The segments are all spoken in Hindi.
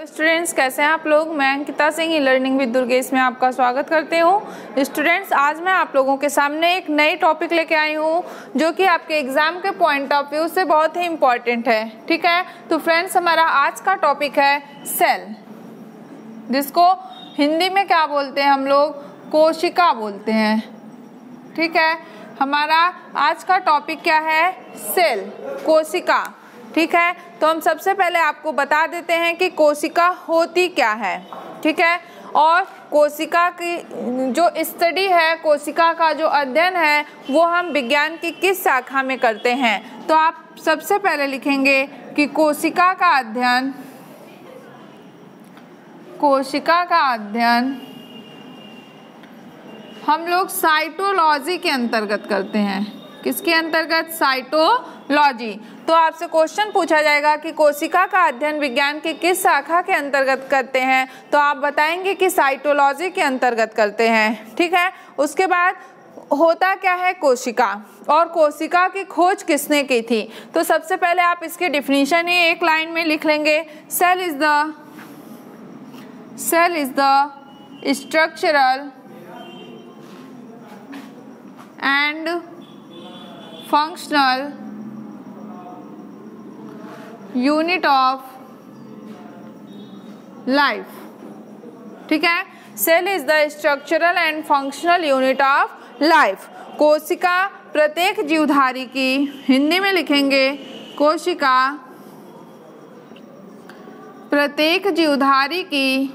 स्टूडेंट्स कैसे हैं आप लोग? मैं Ankita Singh e learning with Durgesh में आपका स्वागत करते हूँ। स्टूडेंट्स आज मैं आप लोगों के सामने एक नई टॉपिक लेके आई हूँ, जो कि आपके एग्ज़ाम के पॉइंट ऑफ़ व्यू से बहुत ही इंपॉर्टेंट है, ठीक है? तो फ्रेंड्स हमारा आज का टॉपिक है सेल जिसको हिंदी में क्या बोलते हैं हम लोग? कोशिका बोलते हैं, ठीक है? हमारा आज का टॉपिक क्या है? सेल कोशिका, ठीक है? तो हम सबसे पहले आपको बता देते हैं कि कोशिका होती क्या है, ठीक है? और कोशिका की, जो स्टडी है, कोशिका का जो अध्ययन है, वो हम विज्ञान की किस शाखा में करते हैं? तो आप सबसे पहले लिखेंगे कि कोशिका का अध्ययन, कोशिका का अध्ययन हम लोग साइटोलॉजी के अंतर्गत करते हैं। किसके अंतर्गत? साइटोलॉजी। तो आपसे क्वेश्चन पूछा जाएगा कि कोशिका का अध्ययन विज्ञान की किस शाखा के अंतर्गत करते हैं? तो आप बताएँगे कि साइटोलॉजी के अंतर्गत करते हैं, ठीक है? उसके बाद, होता क्या है कोशिका? और कोशिका की खोज किसने की थी? तो सबसे पहले आप इसके डिफिनीशन ही एक लाइन में लिख लेंगे। Cell is the cell is the structural and functional unit of life. ठीक है? Cell is the structural and functional unit of life. कोशिका प्रत्येक जीवधारी की, हिंदी में लिखेंगे, कोशिका प्रत्येक जीवधारी की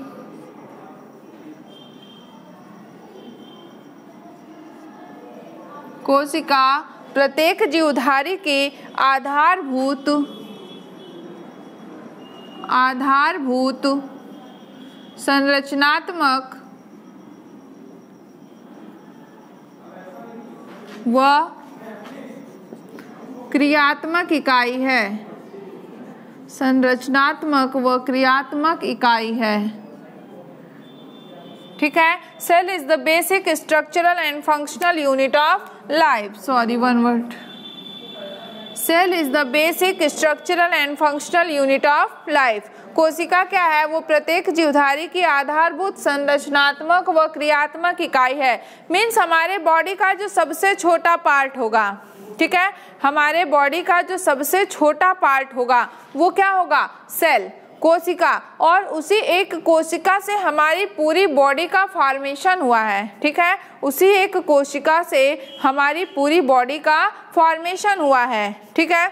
कोशिका प्रत्येक जीवधारी की आधारभूत आधारभूत, संरचनात्मक व क्रियात्मक इकाई है। संरचनात्मक व क्रियात्मक इकाई है। ठीक है? Cell is the basic structural and functional unit of life sorry one word cell is the basic structural and functional unit of life कोशिका क्या है? वो प्रत्येक जीवधारी की आधारभूत संरचनात्मक व क्रियात्मक इकाई है। मीन्स हमारे बॉडी का जो सबसे छोटा पार्ट होगा, ठीक है? हमारे बॉडी का जो सबसे छोटा पार्ट होगा, वो क्या होगा? सेल कोशिका और उसी एक कोशिका से हमारी पूरी बॉडी का फॉर्मेशन हुआ है, ठीक है? उसी एक कोशिका से हमारी पूरी बॉडी का फॉर्मेशन हुआ है, ठीक है?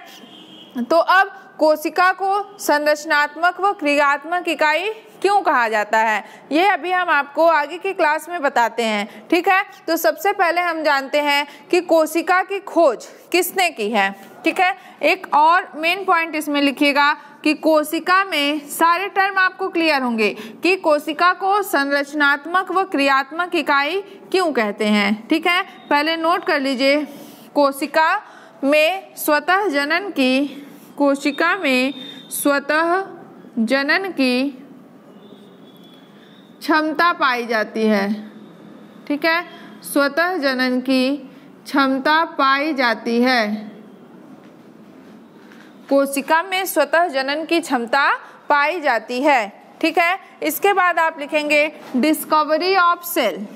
तो अब कोशिका को संरचनात्मक व क्रियात्मक इकाई क्यों कहा जाता है? ये अभी हम आपको आगे की क्लास में बताते हैं, ठीक है? तो सबसे पहले हम जानते हैं कि कोशिका की खोज किसने की है? ठीक है? एक और मेन पॉइंट इसमें लिखिएगा कि कोशिका में सारे टर्म आपको क्लियर होंगे कि कोशिका को संरचनात्मक व क्रियात्मक इकाई क्यों कहते हैं? ठीक है? पहले नोट कर लीजिए। कोशिका में स्वतः जनन की, कोशिका में स्वतः जनन की क्षमता पाई जाती है। ठीक है? स्वतः जनन की क्षमता पाई जाती है। कोशिका में स्वतः जनन की क्षमता पाई जाती है। ठीक है? इसके बाद आप लिखेंगे discovery of cell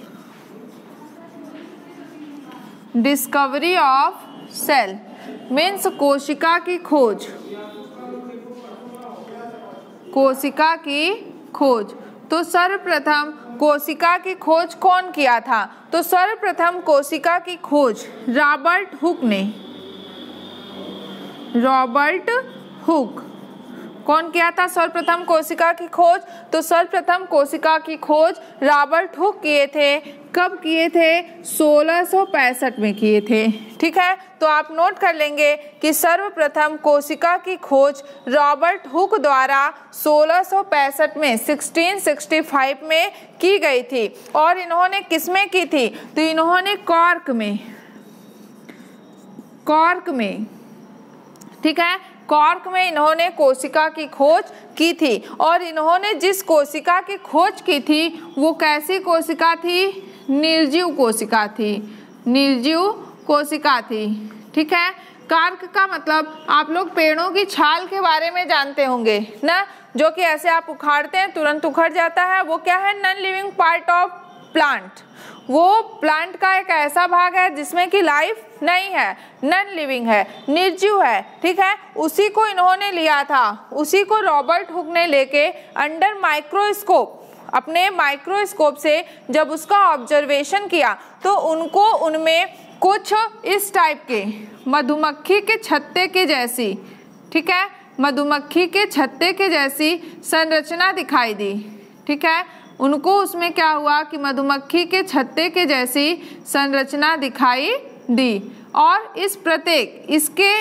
discovery of cell means कोशिका की खोज। कोशिका की खोज। तो सर्वप्रथम कोशिका की खोज कौन किया था? तो सर्वप्रथम कोशिका की खोज रॉबर्ट हुक ने। Robert Hooke. कौन किया था सर्वप्रथम कोशिका की खोज? तो सर्वप्रथम कोशिका की खोज रॉबर्ट हुक किए थे। कब किए थे? 1665 में किए थे। ठीक है? तो आप नोट कर लेंगे कि सर्वप्रथम कोशिका की खोज रॉबर्ट हुक द्वारा 1665 में 1665 में की गई थी। और इन्होंने किसमें की थी? तो इन्होंने कॉर्क में कॉर्क में ठीक है? कॉर्क में इन्होंने कोशिका की खोज की थी। और इन्होंने जिस कोशिका की खोज की थी, वो कैसी कोशिका थी? निर्जीव कोशिका थी। निर्जीव कोशिका थी। ठीक है? कार्क का मतलब आप लोग पेड़ों की छाल के बारे में जानते होंगे, ना? जो कि ऐसे आप उखाड़ते हैं, तुरंत उखड़ जाता है। वो क्या है? Non living part of plant वो प्लांट का एक ऐसा भाग है जिसमें कि लाइफ नहीं है नन लिविंग है, निर्जीव है, ठीक है? उसी को इन्होंने लिया था, उसी को रॉबर्ट हुक ने लेके अंडर माइक्रोस्कोप अपने माइक्रोस्कोप से जब उसका ऑब्जर्वेशन किया तो उनको उनमें कुछ इस टाइप के, मधुमक्खी के छत्ते के जैसी, ठीक है? मधुमक्खी के छत्ते के जैसी संरचना दिखाई दी, ठीक है? उनको उसमें क्या हुआ कि मधुमक्खी के छत्ते के जैसी संरचना दिखाई दी। और इस प्रत्येक, इसके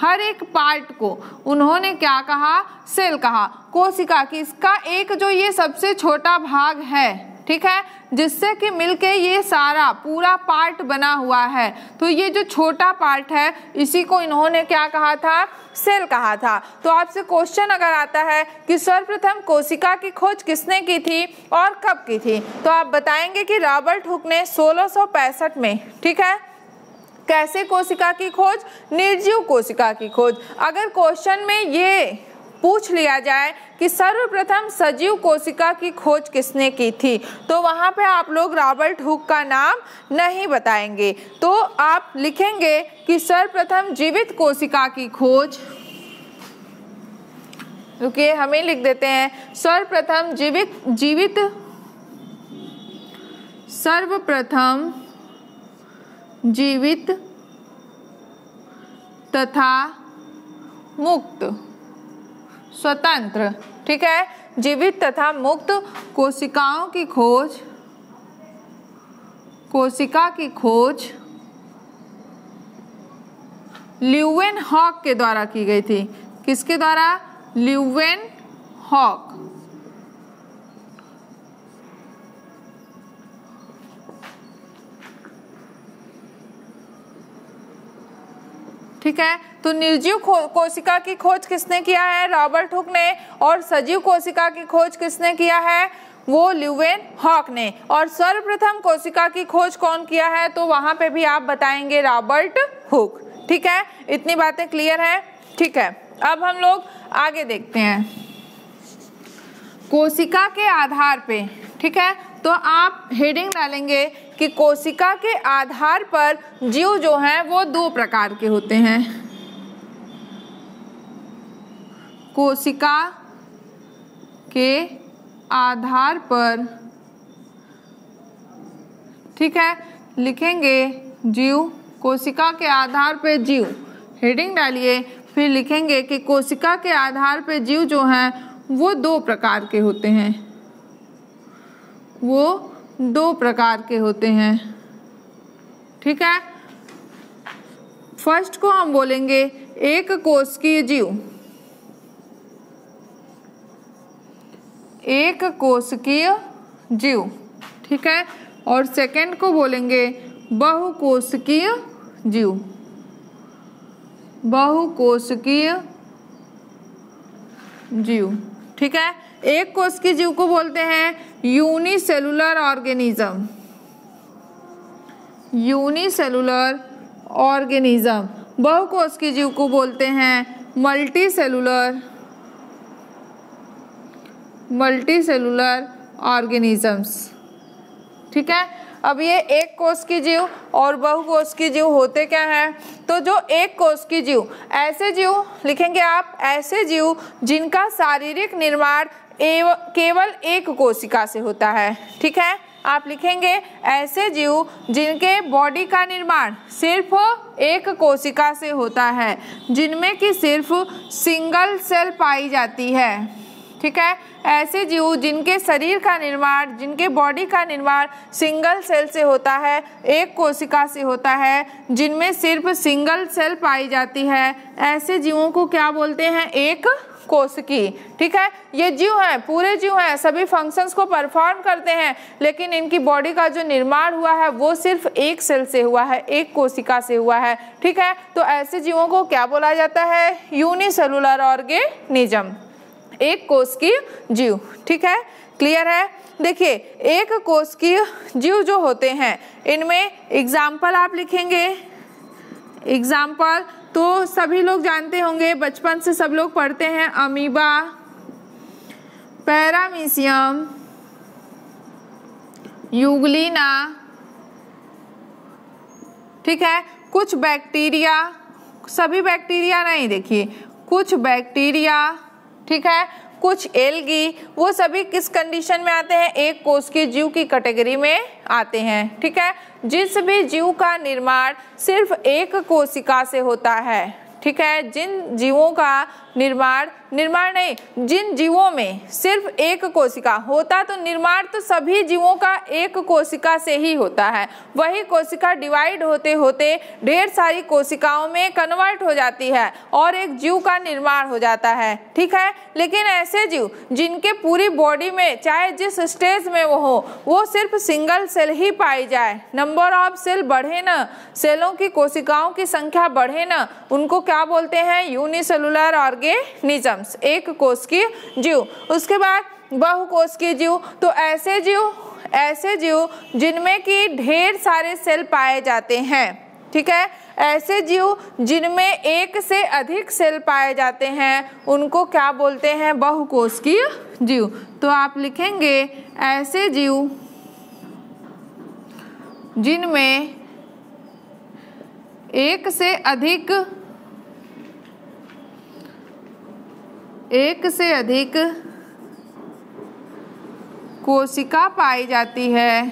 हर एक पार्ट को उन्होंने क्या कहा? सेल कहा। कोशिका, कि इसका एक जो ये सबसे छोटा भाग है ठीक है? जिससे कि मिलके ये सारा, पूरा पार्ट बना हुआ है। तो ये जो छोटा पार्ट है, इसी को इन्होंने क्या कहा था? सेल कहा था। तो आपसे क्वेश्चन अगर आता है कि सर्वप्रथम कोशिका की खोज किसने की थी और कब की थी? तो आप बताएँगे कि रॉबर्ट हुक ने सोलह में, ठीक है? कैसे कोशिका की खोज? निर्जीव कोशिका की खोज। अगर क्वेश्चन में ये पूछ लिया जाए कि सर्वप्रथम सजीव कोशिका की खोज किसने की थी? तो वहाँ पे आप लोग रॉबर्ट हुक का नाम नहीं बताएँगे। तो आप लिखेंगे कि सर्वप्रथम जीवित कोशिका की खोज। रुकिए हमें लिख देते हैं, सर्वप्रथम जीवित जीवित, सर्वप्रथम जीवित तथा मुक्त। स्वतंत्र, ठीक है? जीवित तथा मुक्त कोशिकाओं की खोज, कोशिका की खोज ल्यूवेन हॉक के द्वारा की गई थी। किसके द्वारा? Leeuwenhoek. ठीक है? तो निर्जीव कोशिका की खोज किसने किया है? रॉबर्ट हुक ने। और सजीव कोशिका की खोज किसने किया है? वो ल्यूवेन हॉक ने। और सर्वप्रथम कोशिका की खोज कौन किया है? तो वहाँ पे भी आप बताएँगे रॉबर्ट हुक। ठीक है? इतनी बातें क्लियर है? ठीक है। अब हम लोग आगे देखते हैं। कोशिका के आधार पे। ठीक है? तो आप हेडिंग डालेंगे कि कोशिका के आधार पर जीव जो हैं, वो दो प्रकार के होते हैं। कोशिका के आधार पर, ठीक है, लिखेंगे जीव, कोशिका के आधार पर जीव। हेडिंग डालिए, फिर लिखेंगे कि कोशिका के आधार पर जीव जो हैं, वो दो प्रकार के होते हैं। वो दो प्रकार के होते हैं। ठीक है? फ़र्स्ट को हम बोलेंगे, एक कोशिकीय जीव। एक कोशिकीय जीव, ठीक है? और सेकंड को बोलेंगे बहुकोशिकीय जीव। बहुकोशिकीय जीव, ठीक है? एक कोश की जीव को बोलते हैं यूनिसेलुलर ऑर्गेनिज्म यूनिसेलुलर ऑर्गेनिज्म बहुकोश की जीव को बोलते हैं multicellular multicellular organisms ठीक है? अब ये एक कोष की जीव और बहुकोष की जीव होते क्या हैं? तो जो एक कोष की जीव, ऐसे जीव, लिखेंगे आप, ऐसे जीव जिनका शारीरिक निर्माण एव, केवल एक कोशिका से होता है। ठीक है? आप लिखेंगे, ऐसे जीव जिनके बॉडी का निर्माण सिर्फ़ एक कोशिका से होता है, जिनमें कि सिर्फ़ सिंगल सेल पाई जाती है। ठीक है? ऐसे जीव जिनके शरीर का निर्माण, जिनके बॉडी का निर्माण सिंगल सेल से होता है, एक कोशिका से होता है, जिनमें सिर्फ़ सिंगल सेल पाई जाती है, ऐसे जीवों को क्या बोलते हैं? एक कोशिकी। ठीक है? ये जीव हैं, पूरे जीव हैं, सभी फ़ंक्शंस को परफॉर्म करते हैं, लेकिन इनकी बॉडी का जो निर्माण हुआ है, वो सिर्फ़ एक सेल से हुआ है, एक कोशिका से हुआ है। ठीक है? तो ऐसे जीवों को क्या बोला जाता है? यूनिसेलुलर ऑर्गेनिज्म एक कोष की जीव, ठीक है? क्लियर है? देखिए, एक कोष की जीव जो होते हैं, इनमें एग्ज़ाम्पल आप लिखेंगे। एग्ज़ाम्पल तो सभी लोग जानते होंगे, बचपन से सब लोग पढ़ते हैं। अमीबा पैरामीशियम यूगलिना ठीक है? कुछ बैक्टीरिया सभी बैक्टीरिया नहीं देखिए। कुछ बैक्टीरिया ठीक है? कुछ एलगी, वो सभी किस कंडीशन में आते हैं? एक कोष के जीव की कैटेगरी में आते हैं, ठीक है? जिस भी जीव का निर्माण सिर्फ़ एक कोशिका से होता है, ठीक है? जिन जीवों का निर्माण निर्माण नहीं, जिन जीवों में सिर्फ़ एक कोशिका होता तो निर्माण तो सभी जीवों का एक कोशिका से ही होता है। वही कोशिका डिवाइड होते होते ढेर सारी कोशिकाओं में कन्वर्ट हो जाती है और एक जीव का निर्माण हो जाता है। ठीक है? लेकिन ऐसे जीव, जिनके पूरी बॉडी में, चाहे जिस स्टेज में वो हो, वो सिर्फ़ सिंगल सेल ही पाई जाए। नंबर ऑफ़ सेल बढ़े न सेलों की कोशिकाओं की संख्या बढ़े न, उनको क्या बोलते हैं? यूनिसेलुलर ऑर्गेनिज्म सिस्टम्स एक की जीव। उसके बाद बहुकोष की जीव। तो ऐसे जीव ऐसे जीव जिनमें कि ढेर सारे सेल पाए जाते हैं, ठीक है? ऐसे जीव जिनमें एक से अधिक सेल पाए जाते हैं, उनको क्या बोलते हैं? बहुकोष की जीव। तो आप लिखेंगे, ऐसे जीव जिनमें एक से अधिक एक से अधिक कोशिका पाई जाती है।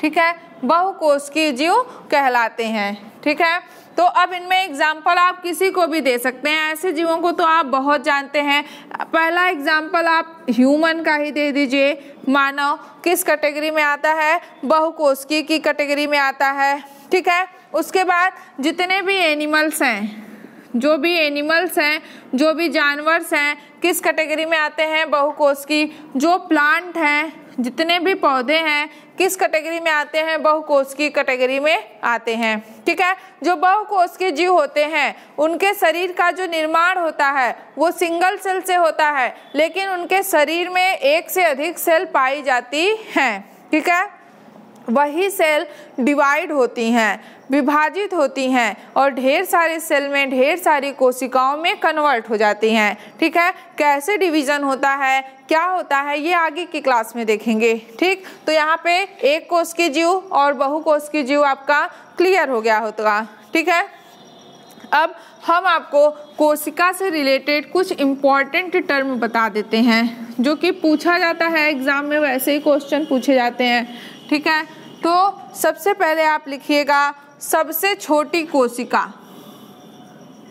ठीक है? बहुकोश की जीव कहलाते हैं। ठीक है? तो अब इनमें एग्ज़ाम्पल आप किसी को भी दे सकते हैं। ऐसे जीवों को तो आप बहुत जानते हैं। पहला एग्ज़ाम्पल आप ह्यूमन का ही दे दीजिए। मानव किस कैटेगरी में आता है? बहुकोशिकी की कैटेगरी में आता है। ठीक है? उसके बाद जितने भी एनिमल्स हैं, जो भी एनिमल्स हैं, जो भी जानवर्स हैं, किस कैटेगरी में आते हैं बहुकोश की, जो प्लांट हैं, जितने भी पौधे हैं, किस कैटेगरी में आते हैं, बहुकोश की कैटेगरी में आते हैं। ठीक है? जो बहुकोश के जीव होते हैं, उनके शरीर का जो निर्माण होता है, वो सिंगल सेल से होता है, लेकिन उनके शरीर में एक से अधिक सेल पाई जाती हैं। ठीक है? वही सेल डिवाइड होती हैं, विभाजित होती हैं और ढेर सारे सेल में ढेर सारी कोशिकाओं में कन्वर्ट हो जाती हैं। ठीक है? कैसे डिवीज़न होता है? क्या होता है? ये आगे की क्लास में देखेंगे। ठीक? तो यहाँ पे एक कोष की जीव और बहु कोष की जीव आपका क्लियर हो गया होगा। ठीक है? अब हम आपको कोशिका से रिलेटेड कुछ इंपॉर्टेंट टर्म बता देते हैं, जो कि पूछा जाता है एग्ज़ाम में, वैसे ही क्वेश्चन पूछे जाते हैं। ठीक है? तो सबसे पहले आप लिखिएगा, सबसे छोटी कोशिका।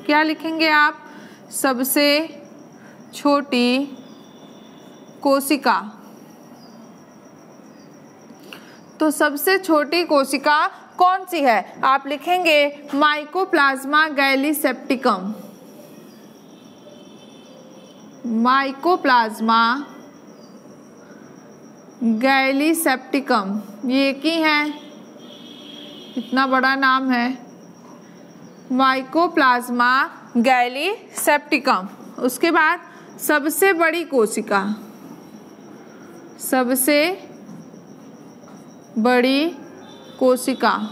क्या लिखेंगे आप? सबसे छोटी कोशिका। तो सबसे छोटी कोशिका कौन सी है? आप लिखेंगे माइकोप्लाज्मा गैलीसेप्टिकम माइकोप्लाज्मा गैलीसेप्टिकम। ये एक ही है। इतना बड़ा नाम है। माइकोप्लाज्मा गैली सेप्टिकम उसके बाद सबसे बड़ी कोशिका। सबसे बड़ी कोशिका।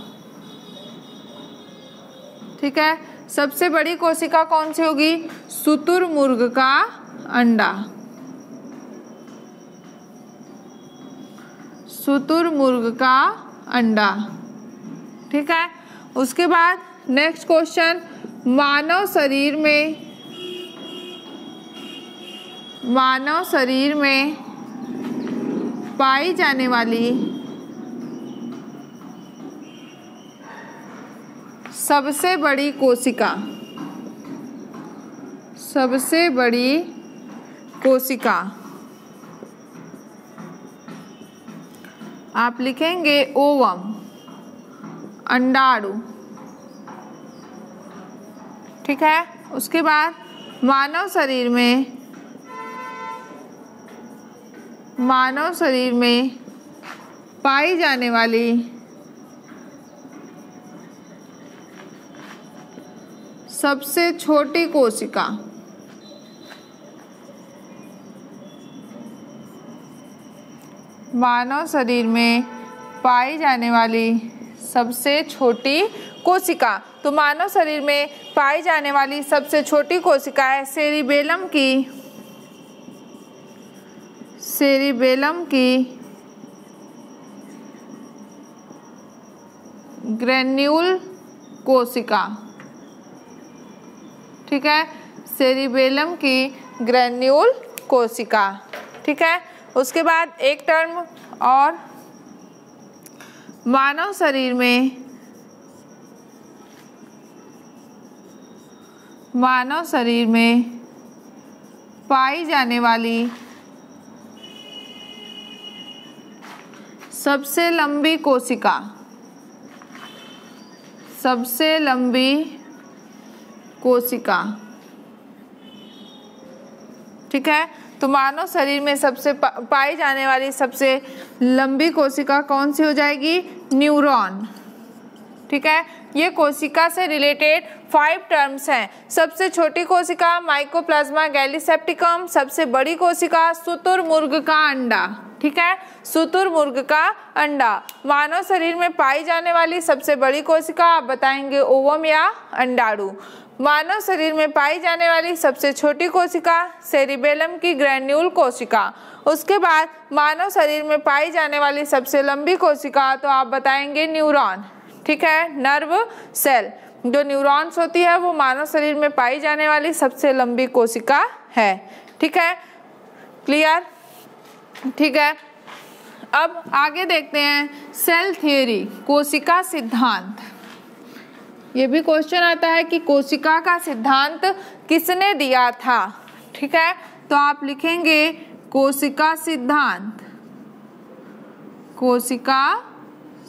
ठीक है? सबसे बड़ी कोशिका कौन सी होगी? सुतुर मुर्ग का अंडा। सुतुर मुर्ग का अंडा। ठीक है? उसके बाद नेक्स्ट क्वेश्चन मानव शरीर में, मानव शरीर में पाई जाने वाली सबसे बड़ी कोशिका, सबसे बड़ी कोशिका। आप लिखेंगे ओवम, अंडाणु। ठीक है? उसके बाद मानव शरीर में, मानव शरीर में पाई जाने वाली सबसे छोटी कोशिका मानव शरीर में पाई जाने वाली सबसे छोटी कोशिका। तो मानव शरीर में पाई जाने वाली सबसे छोटी कोशिका है सेरिबेलम की। सेरिबेलम की ग्रेन्यूल कोशिका। ठीक है? सेरिबेलम की ग्रेन्यूल कोशिका। ठीक है? उसके बाद एक टर्म और मानव शरीर में मानव शरीर में पाई जाने वाली सबसे लंबी कोशिका, सबसे लंबी कोशिका, ठीक है? तो मानव शरीर में सबसे पाई जाने वाली सबसे लंबी कोशिका कौन सी हो जाएगी? न्यूरॉन। ठीक है? ये कोशिका से रिलेटेड फाइव टर्म्स हैं। सबसे छोटी कोशिका माइकोप्लाज्मा गैलीसेप्टिकम सबसे बड़ी कोशिका सुतुरमुर्ग का अंडा। ठीक है? सुतुरमुर्ग का अंडा। मानव शरीर में पाई जाने वाली सबसे बड़ी कोशिका, आप बताएँगे ओवम या अंडाणु। मानव शरीर में पाई जाने वाली सबसे छोटी कोशिका, सेरिबेलम की ग्रैन्यूल कोशिका। उसके बाद मानव शरीर में पाई जाने वाली सबसे लंबी कोशिका तो आप बताएँगे न्यूरॉन। ठीक है? Nerve cell. जो न्यूरॉन्स होती है, वो मानव शरीर में पाई जाने वाली सबसे लंबी कोशिका है। ठीक है? क्लियर? ठीक है? अब आगे देखते हैं सेल थियोरी, कोशिका सिद्धांत। ये भी क्वेश्चन आता है कि कोशिका का सिद्धांत किसने दिया था? ठीक है? तो आप लिखेंगे कोशिका सिद्धांत। कोशिका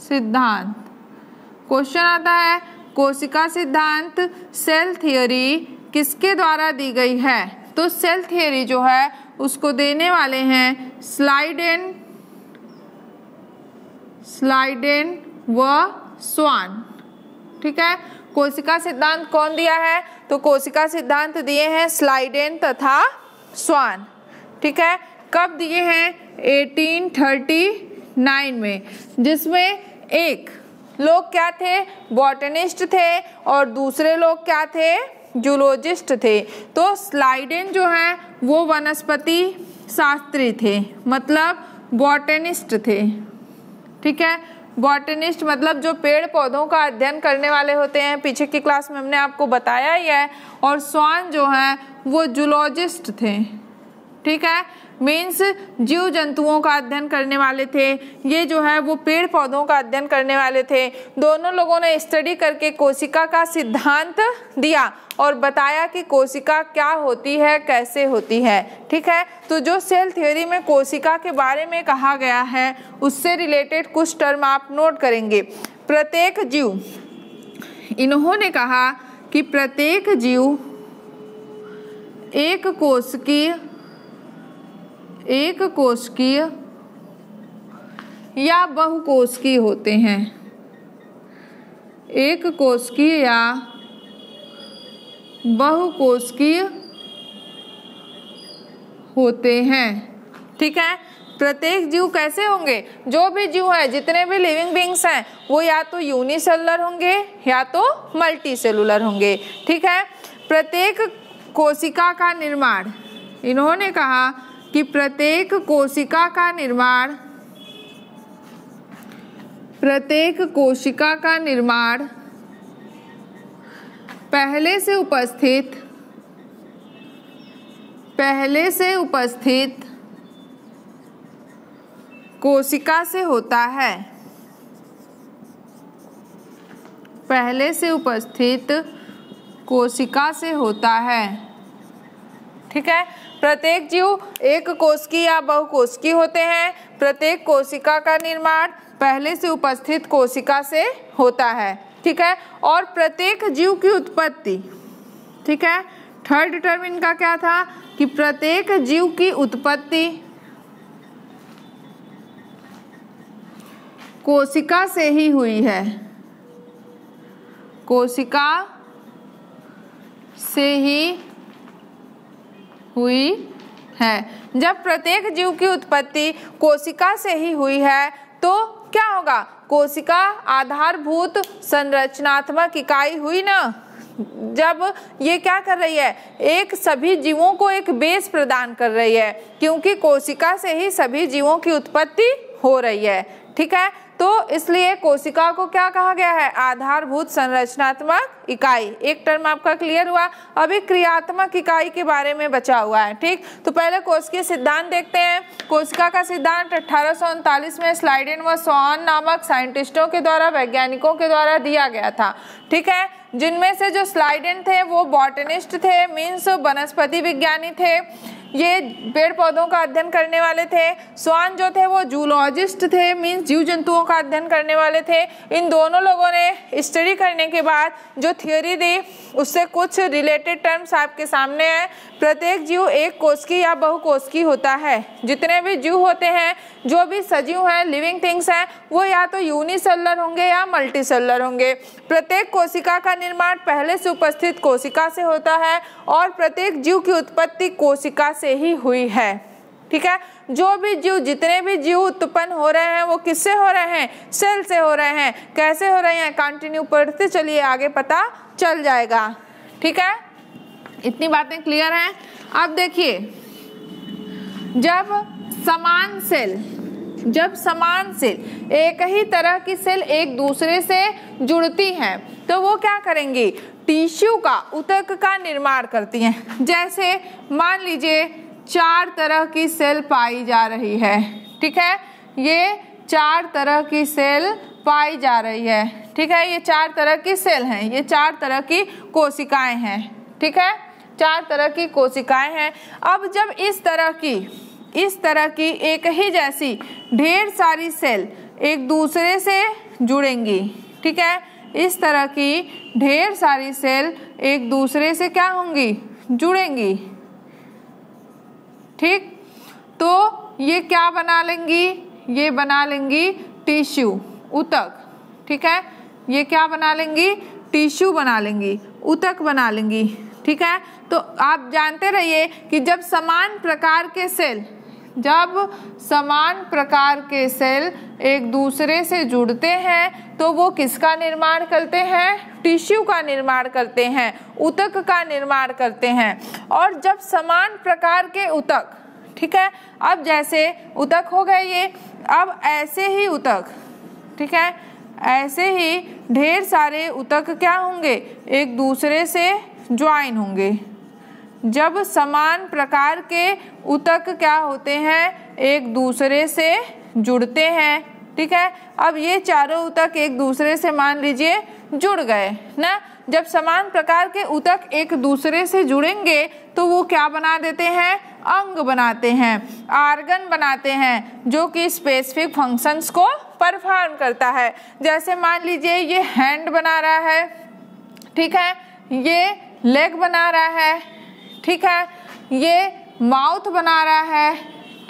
सिद्धांत। क्वेश्चन आता है, कोशिका सिद्धांत सेल थियोरी किसके द्वारा दी गई है? तो सेल थियोरी जो है, उसको देने वाले हैं स्लाइडेन स्लाइडेन व स्वान ठीक है? कोशिका सिद्धांत कौन दिया है? तो कोशिका सिद्धांत दिए हैं स्लाइडेन तथा स्वान। ठीक है? कब दिए हैं? 1839 में। जिसमें एक लोग क्या थे? बॉटनिस्ट थे और दूसरे लोग क्या थे? जूलॉजिस्ट थे। तो स्लाइडेन जो है, वो वनस्पति शास्त्री थे। मतलब बॉटनिस्ट थे। ठीक है? बॉटनिस्ट मतलब जो पेड़ पौधों का अध्ययन करने वाले होते हैं, पीछे की क्लास में हमने आपको बताया ही है, और स्वान जो है, वो जूलॉजिस्ट थे। ठीक है? मीन्स जीव जंतुओं का अध्ययन करने वाले थे। ये जो है, वो पेड़ पौधों का अध्ययन करने वाले थे। दोनों लोगों ने स्टडी करके कोशिका का सिद्धांत दिया। और बताया कि कोशिका क्या होती है, कैसे होती है। ठीक है? तो जो सेल थ्योरी में कोशिका के बारे में कहा गया है, उससे रिलेटेड कुछ टर्म आप नोट करेंगे। प्रत्येक जीव, इन्होंने कहा कि प्रत्येक जीव एक कोश की, एक कोशिकीय या बहुकोशिकीय होते हैं। एक कोशिकीय या बहुकोशिकीय होते हैं। ठीक है? प्रत्येक जीव कैसे होंगे? जो भी जीव है, जितने भी लिविंग बींग्स हैं, वो या तो यूनिसेलुलर होंगे, या तो मल्टी सेलुलर होंगे। ठीक है? प्रत्येक कोशिका का निर्माण। इन्होंने कहा कि प्रत्येक कोशिका का निर्माण, प्रत्येक कोशिका का निर्माण पहले से उपस्थित, पहले से उपस्थित कोशिका से होता है। पहले से उपस्थित कोशिका से होता है। ठीक है? प्रत्येक जीव एक कोशिकी या बहुकोशिकी होते हैं। प्रत्येक कोशिका का निर्माण पहले से उपस्थित कोशिका से होता है। ठीक है? और प्रत्येक जीव की उत्पत्ति, ठीक है? थर्ड टर्म इनका क्या था? कि प्रत्येक जीव की उत्पत्ति कोशिका से ही हुई है। कोशिका से ही हुई है। जब प्रत्येक जीव की उत्पत्ति कोशिका से ही हुई है तो क्या होगा? कोशिका आधारभूत संरचनात्मक इकाई हुई ना? जब ये क्या कर रही है? एक सभी जीवों को एक बेस प्रदान कर रही है, क्योंकि कोशिका से ही सभी जीवों की उत्पत्ति हो रही है। ठीक है? तो इसलिए कोशिका को क्या कहा गया है? आधारभूत संरचनात्मक इकाई। एक टर्म आपका क्लियर हुआ। अभी क्रियात्मक इकाई के बारे में बचा हुआ है, ठीक? तो पहले कोशिकीय सिद्धांत देखते हैं। कोशिका का सिद्धांत अठारह सौ उनतालीस में स्लाइडेन व सोन नामक साइंटिस्टों के द्वारा, वैज्ञानिकों के द्वारा दिया गया था, ठीक है? जिनमें से जो स्लाइडेन थे, वो बॉटनिस्ट थे मीन्स वनस्पति विज्ञानी थे। ये पेड़ पौधों का अध्ययन करने वाले थे, स्वान जो थे वो जूलॉजिस्ट थे मीन्स जीव जंतुओं का अध्ययन करने वाले थे। इन दोनों लोगों ने स्टडी करने के बाद जो थियोरी दी, उससे कुछ रिलेटेड टर्म्स आपके सामने है। प्रत्येक जीव एक कोशिकी या बहुकोशिकी होता है। जितने भी जीव होते हैं, जो भी सजीव हैं लिविंग थिंग्स हैं, वो या तो यूनिसेलर होंगे या मल्टीसेलर होंगे। प्रत्येक कोशिका का निर्माण पहले से उपस्थित कोशिका से होता है और प्रत्येक जीव की उत्पत्ति कोशिका से ही हुई है। ठीक है? जो भी जीव, जितने भी जीव उत्पन्न हो रहे हैं, वो किससे हो रहे हैं? सेल से हो रहे हैं। कैसे हो रहे हैं? कंटिन्यू पढ़ते चलिए, आगे पता चल जाएगा। ठीक है? इतनी बातें क्लियर हैं? अब देखिए, जब समान सेल, जब समान सेल, एक ही तरह की सेल एक दूसरे से जुड़ती हैं तो वो क्या करेंगी? टिश्यू का उतक का निर्माण करती हैं। जैसे मान लीजिए चार तरह की सेल पाई जा रही है, ठीक है? ये चार तरह की सेल पाई जा रही है, ठीक है? ये चार तरह की सेल हैं, ये चार तरह की कोशिकाएँ हैं, ठीक है? चार तरह की कोशिकाएँ हैं। अब जब इस तरह की, इस तरह की एक ही जैसी ढेर सारी सेल एक दूसरे से जुड़ेंगी, ठीक है? इस तरह की ढेर सारी सेल एक दूसरे से क्या होंगी? जुड़ेंगी। ठीक? तो ये क्या बना लेंगी? ये बना लेंगी टिश्यू, उतक। ठीक है? ये क्या बना लेंगी? टिश्यू बना लेंगी, उतक बना लेंगी। ठीक है? तो आप जानते रहिए कि जब समान प्रकार के सेल जब समान प्रकार के सेल एक दूसरे से जुड़ते हैं तो वो किसका निर्माण करते हैं? टिश्यू का निर्माण करते हैं, उतक का निर्माण करते हैं। और जब समान प्रकार के उतक, ठीक है? अब जैसे उतक हो गए ये, अब ऐसे ही उतक, ठीक है? ऐसे ही ढेर सारे उतक क्या होंगे? एक दूसरे से ज्वाइन होंगे। जब समान प्रकार के उतक क्या होते हैं? एक दूसरे से जुड़ते हैं। ठीक है? अब ये चारों उतक एक दूसरे से मान लीजिए जुड़ गए, ना? जब समान प्रकार के उतक एक दूसरे से जुड़ेंगे तो वो क्या बना देते हैं? अंग बनाते हैं, आर्गन बनाते हैं, जो कि स्पेसिफिक फ़ंक्शंस को परफॉर्म करता है। जैसे मान लीजिए ये हैंड बना रहा है, ठीक है? ये लेग बना रहा है ठीक है? ये माउथ बना रहा है,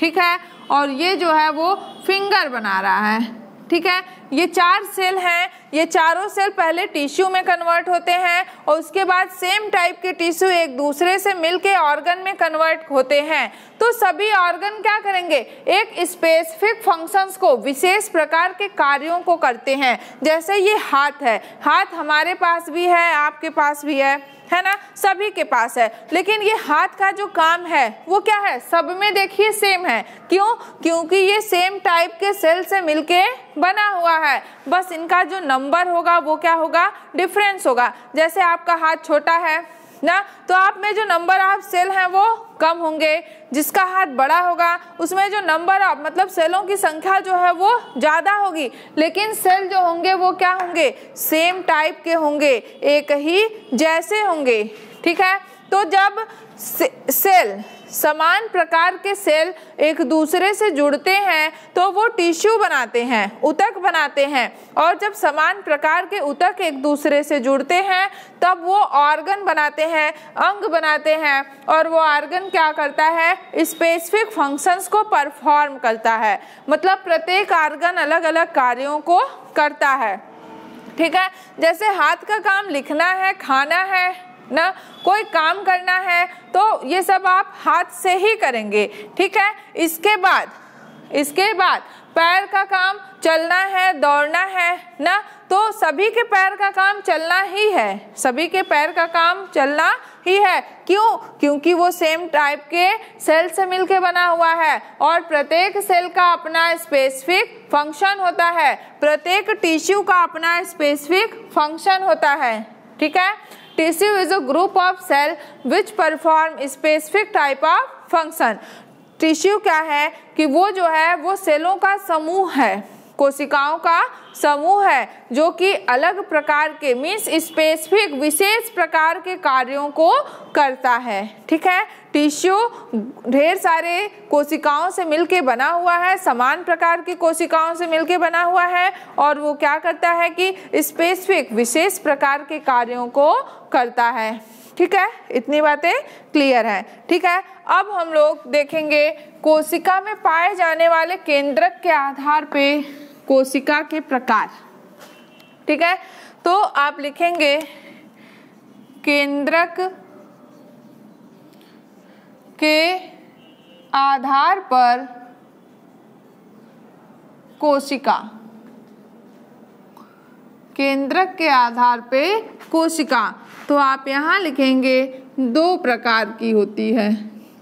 ठीक है? और ये जो है वो फिंगर बना रहा है, ठीक है? ये चार सेल हैं, ये चारों सेल पहले टिश्यू में कन्वर्ट होते हैं और उसके बाद सेम टाइप के टिश्यू एक दूसरे से मिलके ऑर्गन में कन्वर्ट होते हैं। तो सभी ऑर्गन क्या करेंगे? एक स्पेसिफिक फ़ंक्शंस को, विशेष प्रकार के कार्यों को करते हैं। जैसे ये हाथ है, हाथ हमारे पास भी है, आपके पास भी है। है ना? सभी के पास है। लेकिन ये हाथ का जो काम है, वो क्या है? सब में देखिए सेम है। क्यों? क्योंकि ये सेम टाइप के सेल से मिलके बना हुआ है। बस इनका जो नंबर होगा, वो क्या होगा? डिफरेंस होगा। जैसे आपका हाथ छोटा है ना? तो आप में जो नंबर ऑफ़ सेल हैं वो कम होंगे। जिसका हाथ बड़ा होगा उसमें जो नंबर ऑफ़ मतलब सेलों की संख्या जो है वो ज़्यादा होगी। लेकिन सेल जो होंगे वो क्या होंगे? सेम टाइप के होंगे। एक ही जैसे होंगे। ठीक है? तो जब से, सेल समान प्रकार के सेल एक दूसरे से जुड़ते हैं तो वो टिश्यू बनाते हैं, उतक बनाते हैं। और जब समान प्रकार के उतक एक दूसरे से जुड़ते हैं, तब वो ऑर्गन बनाते हैं, अंग बनाते हैं। और वो ऑर्गन क्या करता है? स्पेसिफिक फ़ंक्शंस को परफॉर्म करता है। मतलब प्रत्येक ऑर्गन अलग अलग कार्यों को करता है। ठीक है? जैसे हाथ का काम लिखना है, खाना है ना? कोई काम करना है तो ये सब आप हाथ से ही करेंगे, ठीक है? इसके बाद इसके बाद पैर का काम चलना है, दौड़ना है, ना? तो सभी के पैर का काम चलना ही है, सभी के पैर का काम चलना ही है। क्यों? क्योंकि वो सेम टाइप के सेल से मिलके बना हुआ है और प्रत्येक सेल का अपना स्पेसिफिक फ़ंक्शन होता है। प्रत्येक टिश्यू का अपना स्पेसिफिक फ़ंक्शन होता है, ठीक है? Tissue is a group of cell which perform specific type of function tissue क्या है कि वो जो है, वो सेलों का समूह है। कोशिकाओं का समूह है, जो कि अलग प्रकार के मीन्स स्पेसिफिक विशेष प्रकार के कार्यों को करता है। ठीक है? टिश्यू ढेर सारे कोशिकाओं से मिलके बना हुआ है, समान प्रकार की कोशिकाओं से मिलके बना हुआ है, और वो क्या करता है कि स्पेसिफिक विशेष प्रकार के कार्यों को करता है। ठीक है? इतनी बातें क्लियर है। ठीक है? अब हम लोग देखेंगे कोशिका में पाए जाने वाले केंद्रक के आधार पे। कोशिका के प्रकार। ठीक है? तो आप लिखेंगे केंद्रक के आधार पर कोशिका। केंद्रक के आधार पे कोशिका। तो आप यहाँ लिखेंगे दो प्रकार की होती है।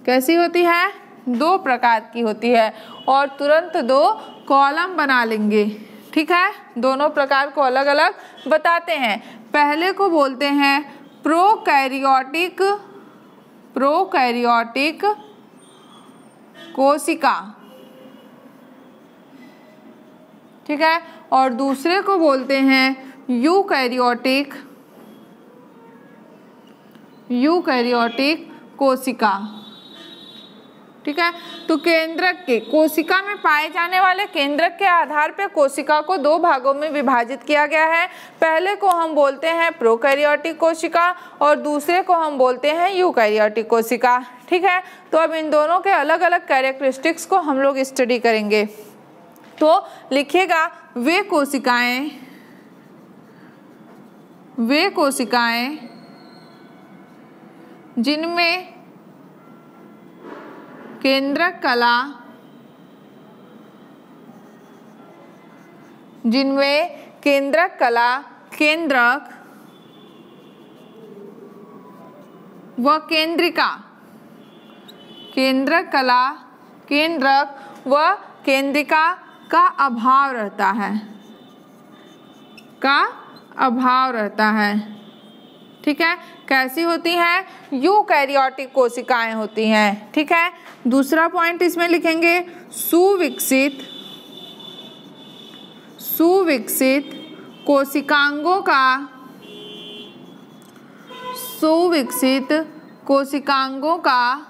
कैसी होती है? दो प्रकार की होती है। और तुरंत दो कॉलम बना लेंगे। ठीक है? दोनों प्रकार को अलग अलग बताते हैं। पहले को बोलते हैं प्रोकैरियोटिक प्रोकैरियोटिक कोशिका। ठीक है? और दूसरे को बोलते हैं यूकैरियोटिक यूकैरियोटिक कोशिका। ठीक है? तो केंद्रक के, कोशिका में पाए जाने वाले केंद्रक के आधार पर कोशिका को दो भागों में विभाजित किया गया है। पहले को हम बोलते हैं प्रोकैरियोटिक कोशिका और दूसरे को हम बोलते हैं यूकैरियोटिक कोशिका। ठीक है? तो अब इन दोनों के अलग अलग कैरेक्टरिस्टिक्स को हम लोग स्टडी करेंगे। तो लिखिएगा वे कोशिकाएँ वे कोशिकाएँ जिनमें केंद्रक कला जिनमें केंद्रक कला केंद्रक व केंद्रिका, केंद्र कला केंद्रक व केंद्रिका का अभाव रहता है। का अभाव रहता है। ठीक है? कैसी होती हैं? यूकैरियोटिक कोशिकाएँ होती हैं। ठीक है? दूसरा पॉइंट इसमें लिखेंगे, सुविकसित सुविकसित कोशिकांगों का, सुविकसित कोशिकांगों का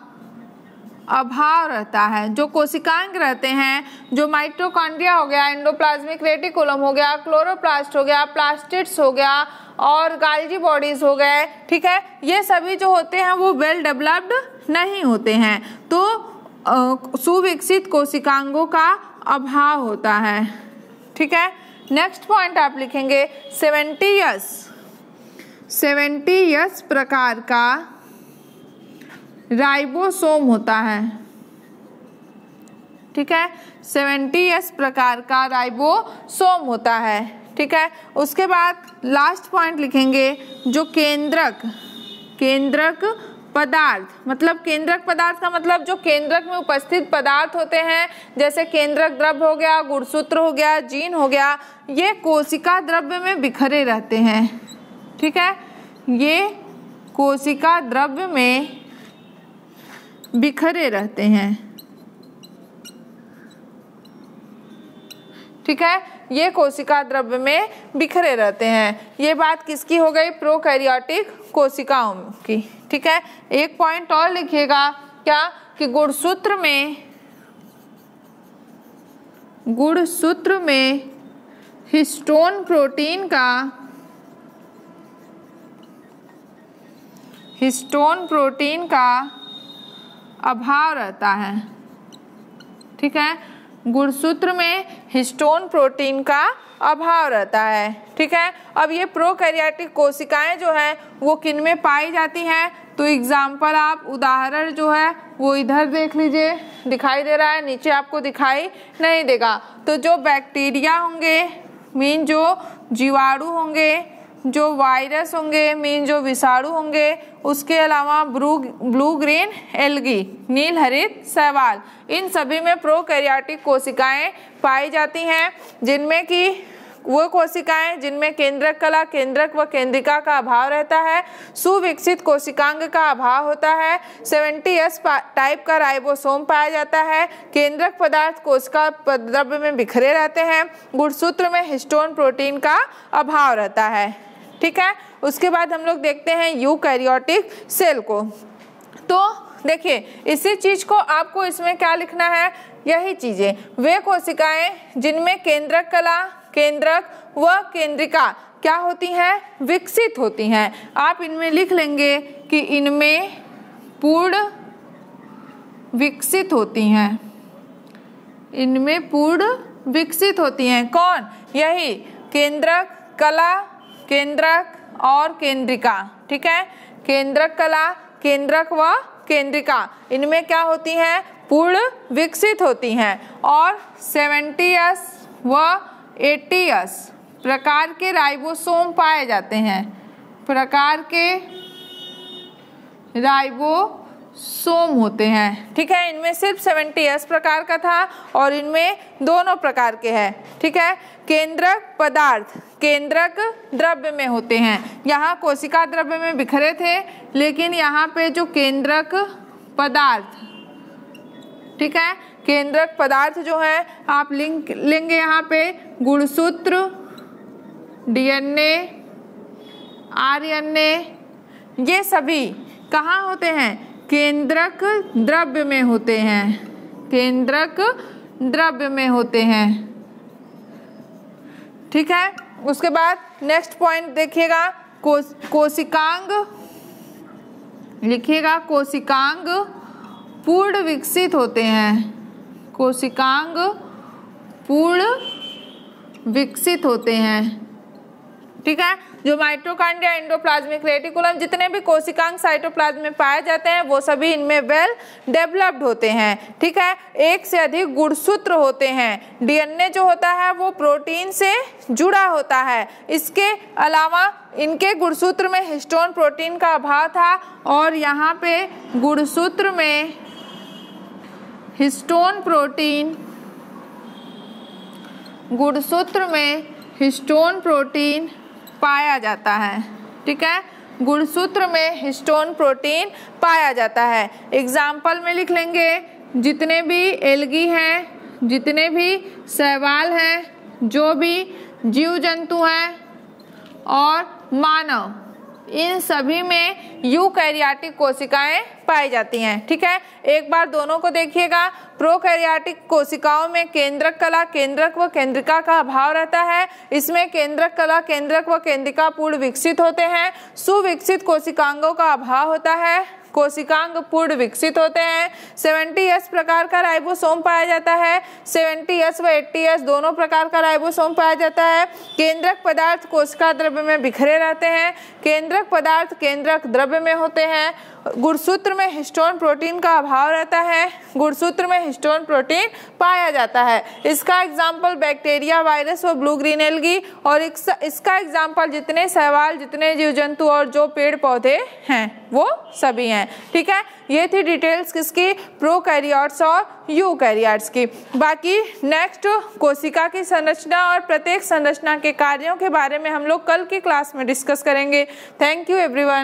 अभाव रहता है। जो कोशिकांग रहते हैं, जो माइट्रोकॉन्ड्रिया हो गया एंडोप्लाज्मिक रेटिकुलम हो गया क्लोरोप्लास्ट हो गया प्लास्टिड्स हो गया, और गाल्जी बॉडीज हो गए, ठीक है? ये सभी जो होते हैं, वो वेल डेवलप्ड नहीं होते हैं। तो सुविकसित कोशिकांगों का अभाव होता है। ठीक है? नेक्स्ट पॉइंट आप लिखेंगे सेवेंटी यस सेवेंटी यस प्रकार का राइबोसोम होता है। ठीक है? सेवेंटी एस प्रकार का राइबोसोम होता है। ठीक है? उसके बाद लास्ट पॉइंट लिखेंगे, जो केंद्रक केंद्रक पदार्थ मतलब केंद्रक पदार्थ का मतलब जो केंद्रक में उपस्थित पदार्थ होते हैं, जैसे केंद्रक द्रव्य हो गया गुणसूत्र हो गया, जीन हो गया, ये कोशिका द्रव्य में बिखरे रहते हैं। ठीक है? ये कोशिका द्रव्य में बिखरे रहते हैं। ठीक है? ये कोशिका द्रव्य में बिखरे रहते हैं। ये बात किसकी हो गई? प्रोकैरियोटिक कोशिकाओं की। ठीक है? एक पॉइंट और लिखिएगा। क्या? कि गुणसूत्र में गुणसूत्र में हिस्टोन प्रोटीन का हिस्टोन प्रोटीन का अभाव रहता है। ठीक है? गुणसूत्र में हिस्टोन प्रोटीन का अभाव रहता है, ठीक है? अब ये प्रोकैरियोटिक कोशिकाएँ जो हैं, वो किन में पाई जाती हैं? तो एग्ज़ाम्पल आप, उदाहरण जो है, वो इधर देख लीजिए। दिखाई दे रहा है, नीचे आपको दिखाई नहीं देगा। तो जो बैक्टीरिया होंगे मीन जो जीवाणु होंगे जो वायरस होंगे मीन जो विषाणु होंगे, उसके अलावा ब्लू ब्लू ग्रीन एल्गी नील हरित सवाल इन सभी में प्रोकैरियोटिक कोशिकाएँ पाई जाती हैं, जिनमें कि वो कोशिकाएँ जिनमें केंद्रक कला, केंद्रक व केंद्रिका का अभाव रहता है, सुविकसित कोशिकांग का अभाव होता है 70 एस टाइप का राइबोसोम पाया जाता है, केंद्रक पदार्थ कोशिका द्रव्य में बिखरे रहते हैं गुणसूत्र में हिस्टोन प्रोटीन का अभाव रहता है। ठीक है? उसके बाद हम लोग देखते हैं यू कैरियोटिक सेल को। तो देखिए, इसी चीज़ को आपको इसमें क्या लिखना है? यही चीज़ें। वे कोशिकाएँ जिनमें केंद्रक कला, केंद्रक व केंद्रिका क्या होती हैं? विकसित होती हैं। आप इनमें लिख लेंगे कि इनमें पूर्ण विकसित होती हैं। इनमें पूर्ण विकसित होती हैं। कौन? यही केंद्रक कला केंद्रक और केंद्रिका, ठीक है? केंद्रक कला, केंद्रक व केंद्रिका, इनमें क्या होती हैं? पूर्ण विकसित होती हैं। और सेवेंटीस व एटीएस प्रकार के राइबोसोम पाए जाते हैं। प्रकार के राइबो सोम होते हैं, ठीक है? इनमें सिर्फ़ सेवेंटी एस प्रकार का था और इनमें दोनों प्रकार के हैं, ठीक है? केंद्रक पदार्थ, केंद्रक द्रव्य में होते हैं। यहाँ कोशिका द्रव्य में बिखरे थे, लेकिन यहाँ पे जो केंद्रक पदार्थ, ठीक है? केंद्रक पदार्थ जो है, आप लिंक, लेंगे यहाँ पे गुणसूत्र, डीएनए, आरएनए, ये सभी कहाँ होते हैं? केंद्रक द्रव्य में होते हैं। केंद्रक द्रव्य में होते हैं। ठीक है? उसके बाद नेक्स्ट पॉइंट देखिएगा कोशिकांग। लिखिएगा, कोशिकांग पूर्ण विकसित होते हैं। कोशिकांग पूर्ण विकसित होते हैं। ठीक है? जो माइट्रोकांड्रिया एंडोप्लाज्मिक रेटिकुलम, जितने भी कोशिकांग साइटोप्लाज्म में पाए जाते हैं, वो सभी इनमें वेल डेवलप्ड होते हैं। ठीक है? एक से अधिक गुणसूत्र होते हैं। डीएनए जो होता है, वो प्रोटीन से जुड़ा होता है। इसके अलावा इनके गुणसूत्र में हिस्टोन प्रोटीन का अभाव था और यहाँ पे गुणसूत्र में हिस्टोन प्रोटीन, गुणसूत्र में हिस्टोन प्रोटीन पाया जाता है, ठीक है? गुणसूत्र में हिस्टोन प्रोटीन पाया जाता है। एग्ज़ाम्पल में लिख लेंगे, जितने भी एलगी हैं, जितने भी शैवाल हैं, जो भी जीव जंतु हैं, और मानव। इन सभी में यूकैरियोटिक कोशिकाएँ पाई जाती हैं, ठीक है? एक बार दोनों को देखिएगा। प्रोकैरियोटिक कोशिकाओं में केंद्रक कला, केंद्रक व केंद्रिका का अभाव रहता है। इसमें केंद्रक कला, केंद्रक व केंद्रिका पूर्ण विकसित होते हैं। सुविकसित कोशिकांगों का अभाव होता है। कोशिकांग पूर्ण विकसित होते हैं। 70 एस प्रकार का राइबोसोम पाया जाता है। 70 एस व 80 एस दोनों प्रकार का राइबोसोम पाया जाता है। केंद्रक पदार्थ कोशिका द्रव्य में बिखरे रहते हैं। केंद्रक पदार्थ केंद्रक द्रव्य में होते हैं। गुड़सूत्र में हिस्टोन प्रोटीन का अभाव रहता है। गुड़सूत्र में हिस्टोन प्रोटीन पाया जाता है। इसका एग्ज़ाम्पल बैक्टीरिया वायरस और ब्लू ग्रीन एलगी और इसका एग्ज़ाम्पल जितने सवाल जितने जीव जंतु और जो पेड़ पौधे हैं, वो सभी हैं। ठीक है? ये थी डिटेल्स किसकी? प्रो कैरियर्स और यू कैरियर्स की। बाकी नेक्स्ट कोशिका की संरचना और प्रत्येक संरचना के कार्यों के बारे में हम लोग कल की क्लास में डिस्कस करेंगे। Thank you everyone